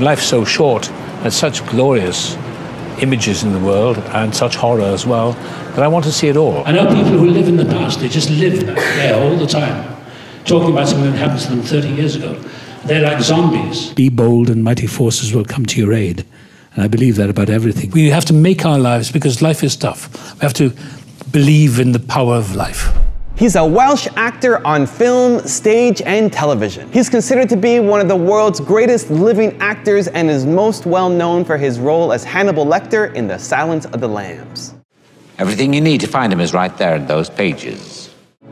Life's so short and such glorious images in the world and such horror as well that I want to see it all. I know people who live in the past, they just live there all the time, talking about something that happened to them 30 years ago. They're like zombies. Be bold and mighty forces will come to your aid. And I believe that about everything. We have to make our lives because life is tough. We have to believe in the power of life. He's a Welsh actor on film, stage, and television. He's considered to be one of the world's greatest living actors and is most well known for his role as Hannibal Lecter in The Silence of the Lambs. Everything you need to find him is right there in those pages.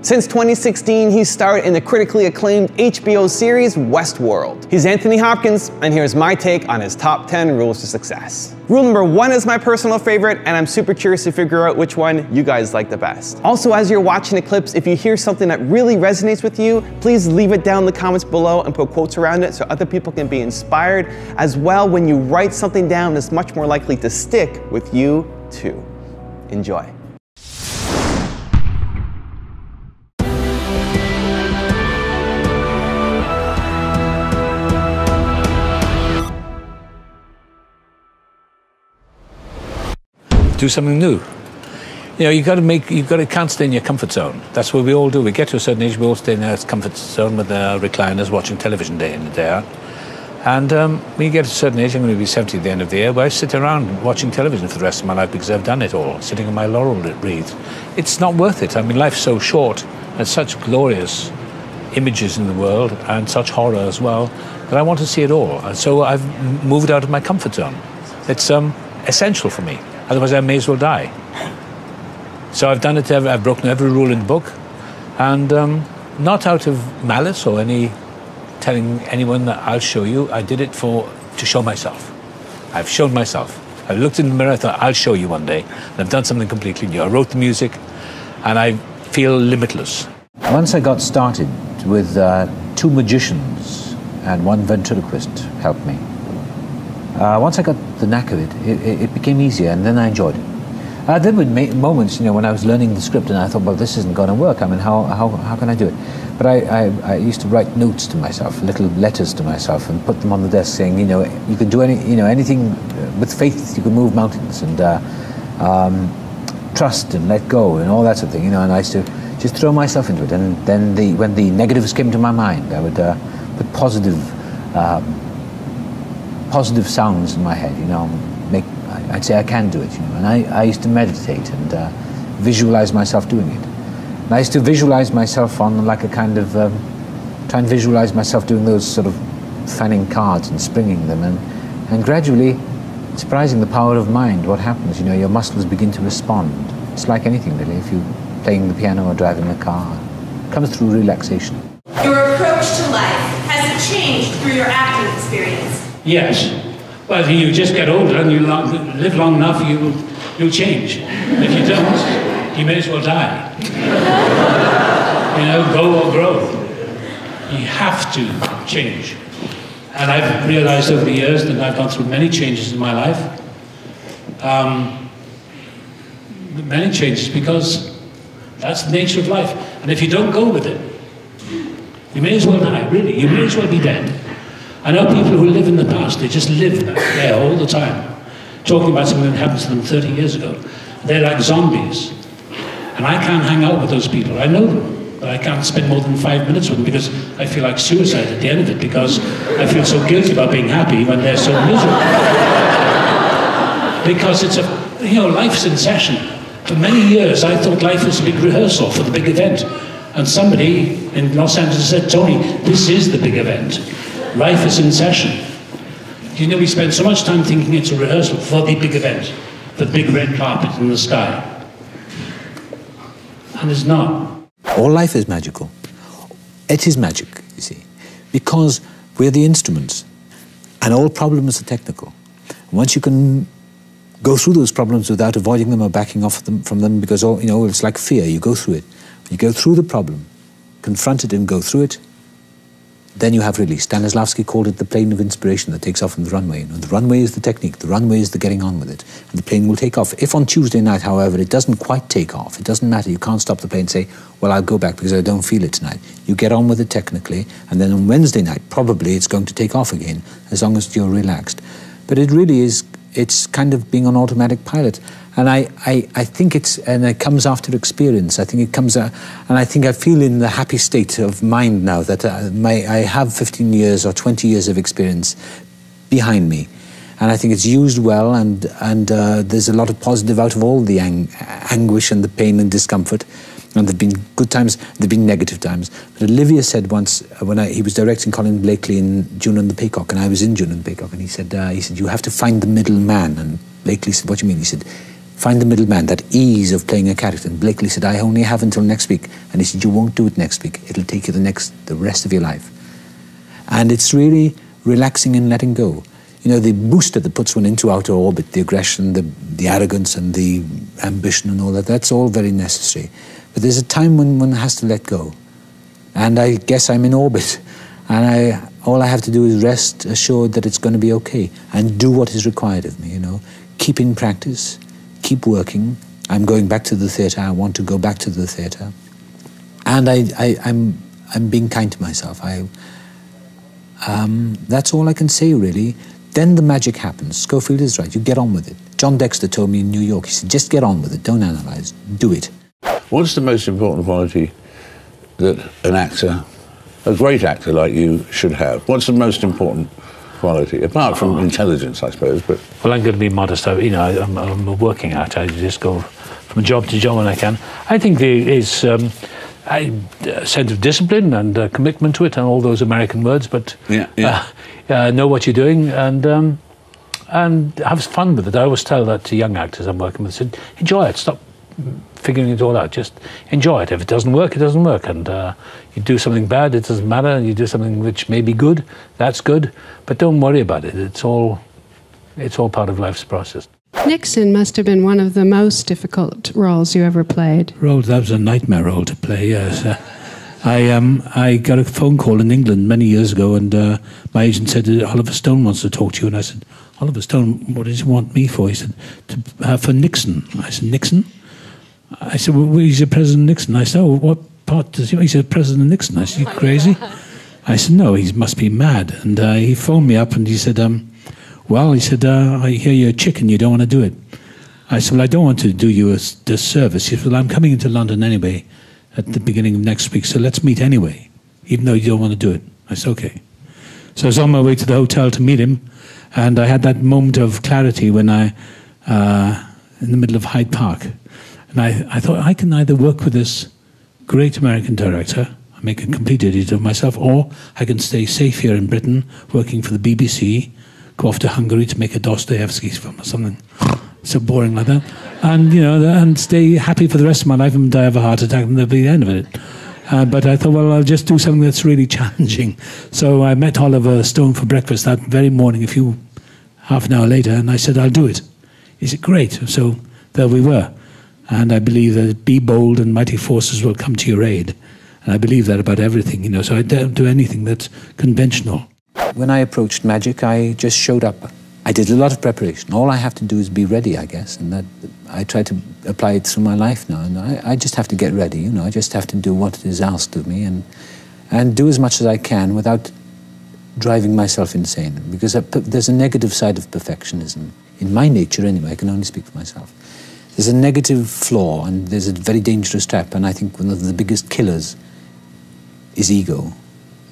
Since 2016, he starred in the critically acclaimed HBO series Westworld. He's Anthony Hopkins, and here's my take on his top 10 rules to success. Rule number one is my personal favorite, and I'm super curious to figure out which one you guys like the best. Also, as you're watching the clips, if you hear something that really resonates with you, please leave it down in the comments below and put quotes around it so other people can be inspired. As well, when you write something down, it's much more likely to stick with you too. Enjoy. Do something new. You know, you've got to make, you've got to can't stay in your comfort zone. That's what we all do. We get to a certain age, we all stay in our comfort zone with our recliners, watching television day in and day out. And um, when you get to a certain age, I'm going to be 70 at the end of the year, but I sit around watching television for the rest of my life because I've done it all, sitting on my laurel wreath. It's not worth it. I mean, life's so short and such glorious images in the world and such horror as well that I want to see it all. And so I've moved out of my comfort zone. It's um, essential for me. Otherwise, I may as well die. So I've done it, I've broken every rule in the book, and um, not out of malice or any telling anyone that I'll show you. I did it for to show myself. I've shown myself. I looked in the mirror, I thought, I'll show you one day. And I've done something completely new. I wrote the music, and I feel limitless. Once I got started with uh, two magicians and one ventriloquist helped me. Uh, once I got the knack of it, it, it, became easier, and then I enjoyed it. Uh, there were moments, you know, when I was learning the script, and I thought, well, this isn't going to work. I mean, how, how, how can I do it? But I, I, I, used to write notes to myself, little letters to myself, and put them on the desk, saying, you know, you can do any, you know, anything uh, with faith. You can move mountains, and uh, um, trust, and let go, and all that sort of thing. You know, and I used to just throw myself into it. And then the, when the negatives came to my mind, I would uh, put positive. Um, positive sounds in my head, you know, make, I'd say I can do it, you know. And I, I used to meditate and uh, visualize myself doing it. And I used to visualize myself on like a kind of, um, try and visualize myself doing those sort of fanning cards and springing them. And, and gradually, surprising the power of mind, what happens, you know, your muscles begin to respond. It's like anything really, if you're playing the piano or driving a car. It comes through relaxation. Your approach to life, has it changed through your? Yes. Well, you just get older and you live long enough, you, you'll change. If you don't, you may as well die. you know, go or grow. You have to change. And I've realized over the years that I've gone through many changes in my life. Um, many changes because that's the nature of life. And if you don't go with it, you may as well die, really. You may as well be dead. I know people who live in the past, they just live there all the time, talking about something that happened to them 30 years ago. They're like zombies. And I can't hang out with those people. I know them, but I can't spend more than five minutes with them because I feel like suicide at the end of it because I feel so guilty about being happy when they're so miserable. because it's a, you know, life's in session. For many years, I thought life was a big rehearsal for the big event. And somebody in Los Angeles said, Tony, this is the big event. Life is in session. You know, we spend so much time thinking it's a rehearsal for the big event, the big red carpet in the sky. And it's not. All life is magical. It is magic, you see, because we're the instruments, and all problems are technical. Once you can go through those problems without avoiding them or backing off them, from them, because all, you know it's like fear. You go through it. You go through the problem, confront it, and go through it then you have release. Stanislavski called it the plane of inspiration that takes off from the runway. Know, the runway is the technique, the runway is the getting on with it, and the plane will take off. If on Tuesday night, however, it doesn't quite take off, it doesn't matter. You can't stop the plane and say, well, I'll go back because I don't feel it tonight. You get on with it technically, and then on Wednesday night, probably it's going to take off again, as long as you're relaxed. But it really is, it's kind of being on automatic pilot. And I, I, I think it's, and it comes after experience. I think it comes, uh, and I think I feel in the happy state of mind now that uh, my, I have 15 years or 20 years of experience behind me. And I think it's used well, and, and uh, there's a lot of positive out of all the ang- anguish and the pain and discomfort. And there have been good times, there have been negative times. But Olivier said once, uh, when I, he was directing Colin Blakely in Juno and the Paycock, and I was in Juno and the Paycock, and he said, uh, he said, you have to find the middle man. And Blakely said, what do you mean? He said, find the middleman, that ease of playing a character. And Blakely said, I only have until next week. And he said, you won't do it next week. It'll take you the next, the rest of your life. And it's really relaxing and letting go. You know, the booster that puts one into outer orbit, the aggression, the, the arrogance and the ambition and all that, that's all very necessary. But there's a time when one has to let go. And I guess I'm in orbit. And I, all I have to do is rest assured that it's going to be okay and do what is required of me, you know. Keep in practice, keep working. I'm going back to the theatre. I want to go back to the theatre. And I, I, I'm, I'm being kind to myself. I, um, that's all I can say, really. Then the magic happens. Scofield is right. You get on with it. John Dexter told me in New York, he said, just get on with it. Don't analyze. Do it. What's the most important quality that an actor, a great actor like you, should have? What's the most important quality, apart from intelligence, I suppose? But Well, I'm going to be modest. I, you know, I'm, I'm a working actor. I just go from job to job when I can. I think there is um, a a sense of discipline and uh, commitment to it, and all those American words. But Yeah, yeah. Uh, uh, know what you're doing and um, and have fun with it. I always tell that to young actors I'm working with. I Said, enjoy it. Stop figuring it all out. Just enjoy it. If it doesn't work, it doesn't work. And uh, you do something bad, it doesn't matter. And you do something which may be good, that's good. But don't worry about it. It's all it's all part of life's process. Nixon must have been one of the most difficult roles you ever played. role. That was a nightmare role to play. Yes, uh, I um I got a phone call in England many years ago, and uh, my agent said "Uh, Oliver Stone wants to talk to you, and I said Oliver Stone, what does he want me for? He said to, uh, for Nixon. I said Nixon. I said well, he's a President Nixon. I said oh what part does he? He said President Nixon. I said you crazy? I said no, he must be mad. And uh, he phoned me up and he said um well he said uh, I hear you're a chicken, you don't want to do it. I said, well, I don't want to do you a disservice. He said, well, I'm coming into London anyway at the beginning of next week, so let's meet anyway, even though you don't want to do it. I said, okay. So I was on my way to the hotel to meet him, and I had that moment of clarity when I, uh, in the middle of Hyde Park, and I, I thought, I can either work with this great American director, I make a complete idiot of myself, or I can stay safe here in Britain, working for the BBC, go off to Hungary to make a Dostoevsky film or something so boring like that, and you know, and stay happy for the rest of my life and die of a heart attack, and that'll be the end of it. Uh, but I thought, well, I'll just do something that's really challenging. So I met Oliver Stone for breakfast that very morning, a few half an hour later, and I said, I'll do it. He said, great. So there we were. And I believe that be bold and mighty forces will come to your aid. And I believe that about everything, you know. So I don't do anything that's conventional. When I approached magic, I just showed up. I did a lot of preparation. All I have to do is be ready, I guess, and that I try to apply it through my life now. And I, I just have to get ready, you know. I just have to do what is asked of me and and do as much as I can without driving myself insane. Because there's a negative side of perfectionism in my nature, anyway. I can only speak for myself. There's a negative flaw, and there's a very dangerous trap. And I think one of the biggest killers is ego.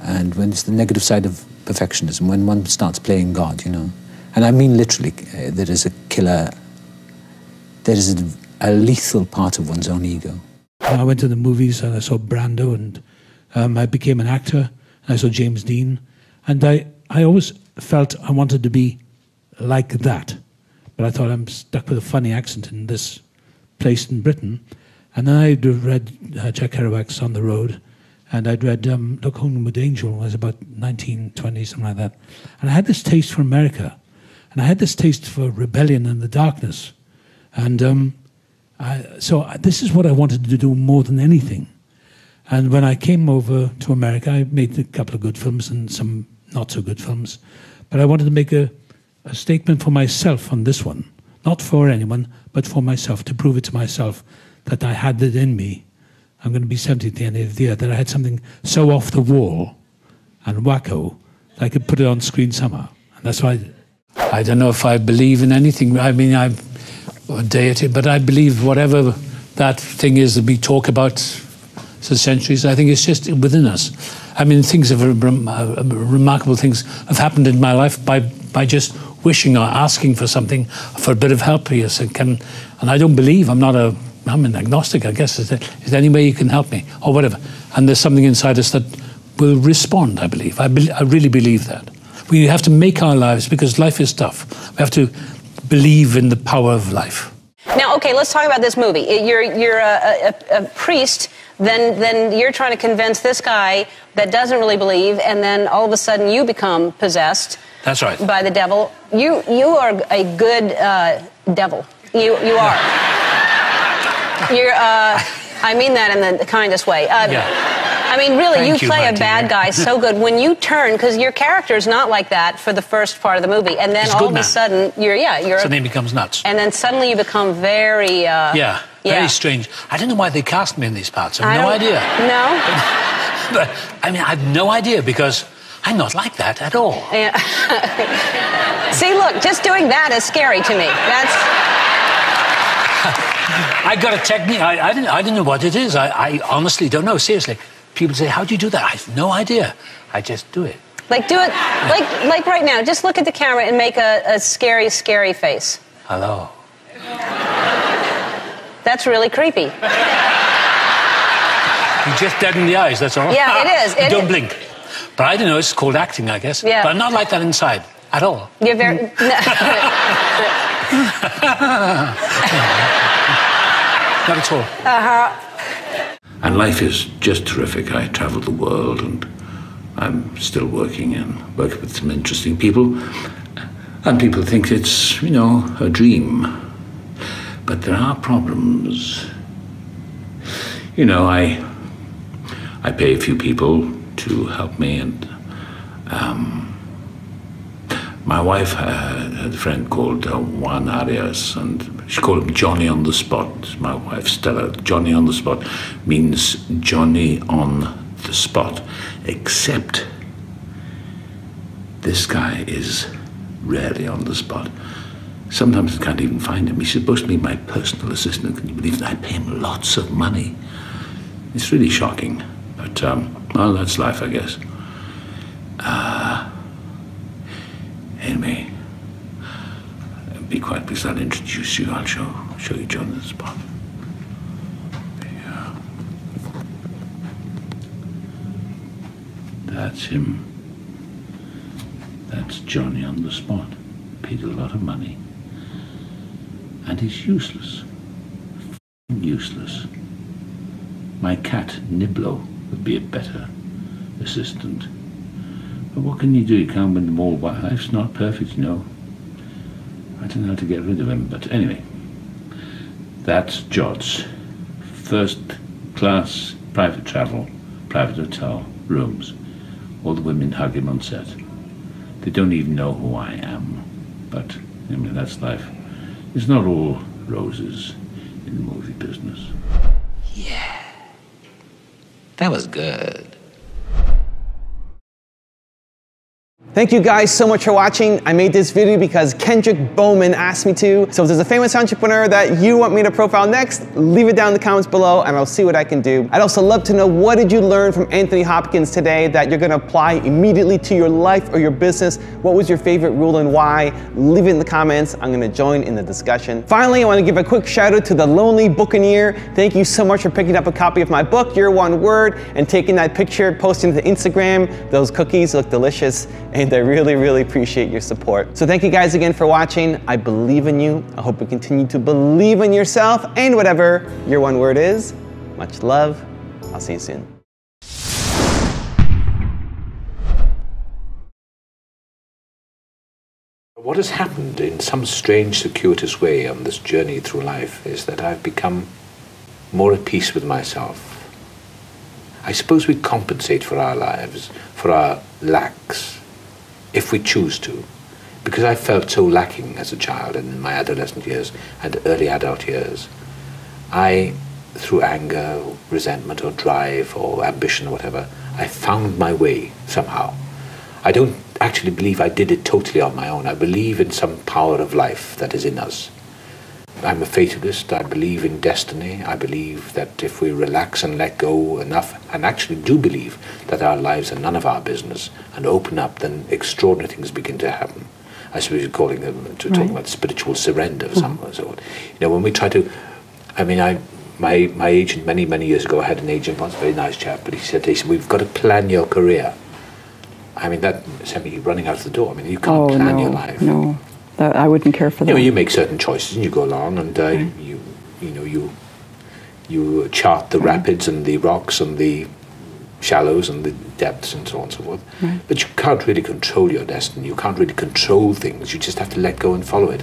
And when it's the negative side of perfectionism, when one starts playing God, you know. And I mean literally, uh, there is a killer, there is a, a lethal part of one's own ego. I went to the movies and I saw Brando, and um, I became an actor. And I saw James Dean, and I, I always felt I wanted to be like that, but I thought I'm stuck with a funny accent in this place in Britain. And then I'd read uh, Jack Kerouac's On the Road, and I'd read um, Look Homeward Angel. I was about 19, 20, something like that. And I had this taste for America, and I had this taste for rebellion and the darkness. And um, I, so I- this is what I wanted to do more than anything. And when I came over to America, I made a couple of good films and some not so good films. But I wanted to make a, a statement for myself on this one. Not for anyone, but for myself, to prove it to myself that I had it in me. I'm going to be 70 at the end of the year, that I had something so off the wall and wacko that I could put it on screen somehow. And that's why I. I don't know if I believe in anything. I mean, I'm a deity, but I believe whatever that thing is that we talk about for centuries, I think it's just within us. I mean, things have uh, remarkable things have happened in my life by by just wishing or asking for something for a bit of help here. So can, and I don't believe I'm not a I'm an agnostic. I guess is there, is there any way you can help me or whatever? And there's something inside us that will respond. I believe. I, be, I really believe that. We have to make our lives because life is tough. We have to believe in the power of life. Now, okay, let's talk about this movie. You're you're a, a, a, priest, then then you're trying to convince this guy that doesn't really believe, and then all of a sudden you become possessed. That's right. By the devil. You you are a good uh, devil. You you are. you're. Uh, I mean that in the kindest way. Uh, yeah. I mean, really, Thank you play you, a bad guy so good. When you turn, because your character is not like that for the first part of the movie, and then He's all of a sudden, you're yeah, you're. So then he becomes nuts. And then suddenly you become very. Uh, yeah, very yeah. strange. I don't know why they cast me in these parts. I I have no idea. No. But, I mean, I have no idea because I'm not like that at all. Yeah. See, look, just doing that is scary to me. That's. I got a technique. I, I, didn't, I didn't know what it is. I, I honestly don't know. Seriously. People say, How do you do that? I have no idea. I just do it. Like do it like like right now. Just look at the camera and make a, a scary, scary face. Hello. That's really creepy. You just deaden the eyes, that's all. Yeah, it is. It don't is. blink. But I don't know, it's called acting, I guess. Yeah. But I'm not like that inside at all. You're very. Not at all. uh-huh. And life is just terrific. I travel the world and I'm still working and working with some interesting people. And people think it's, you know, a dream. But there are problems. You know, I I pay a few people to help me and um, my wife had, had a friend called uh, Juan Arias, and she called him Johnny on the spot. My wife Stella. Johnny on the spot means Johnny on the spot, except this guy is rarely on the spot. Sometimes I can't even find him. He's supposed to be my personal assistant. Can you believe that? I pay him lots of money. It's really shocking. But, um, well, that's life, I guess. Uh, anyway, be quiet because I'll introduce you. I'll show, show you the spot. That's him. That's Johnny on the spot. Paid a lot of money. And he's useless. F***ing useless. My cat, Niblo, would be a better assistant. But what can you do? You can't win them all. Why- Life's not perfect, you know. I don't know how to get rid of him, but anyway. That's Jods. First class private travel, private hotel, rooms. All the women hug him on set. They don't even know who I am. But, I mean, that's life. It's not all roses in the movie business. That was good. Thank you guys so much for watching. I made this video because Kendrick Bowman asked me to. So if there's a famous entrepreneur that you want me to profile next, leave it down in the comments below and I'll see what I can do. I'd also love to know what did you learn from Anthony Hopkins today that you're gonna apply immediately to your life or your business? What was your favorite rule and why? Leave it in the comments. I'm gonna join in the discussion. Finally, I wanna give a quick shout out to The Lonely Buccaneer. Thank you so much for picking up a copy of my book, Your One Word, and taking that picture, posting to Instagram. Those cookies look delicious, and I really, really appreciate your support. So thank you guys again for watching. I believe in you. I hope you continue to believe in yourself and whatever your one word is. Much love. I'll see you soon. What has happened in some strange, circuitous way on this journey through life is that I've become more at peace with myself. I suppose we compensate for our lives, for our lacks, if we choose to. Because I felt so lacking as a child and in my adolescent years and early adult years, I, through anger, resentment, or drive, or ambition, or whatever, I found my way somehow. I don't actually believe I did it totally on my own. I believe in some power of life that is in us. I'm a fatalist. I believe in destiny. I believe that if we relax and let go enough, and actually do believe that our lives are none of our business, and open up, then extraordinary things begin to happen. I suppose you're calling them to talk Right. about spiritual surrender of hmm. some sort. You know, when we try to, I mean, I. My, my agent many many years ago I had an agent once, a very nice chap, but he said he said we've got to plan your career. I mean that sent me running out of the door. I mean you can't Oh plan no, your life. no, I wouldn't care for that. You know, you make certain choices and you go along and uh, you, you know, you, you chart the rapids and the rocks and the shallows and the depths and so on and so forth. Right. But you can't really control your destiny. You can't really control things. You just have to let go and follow it.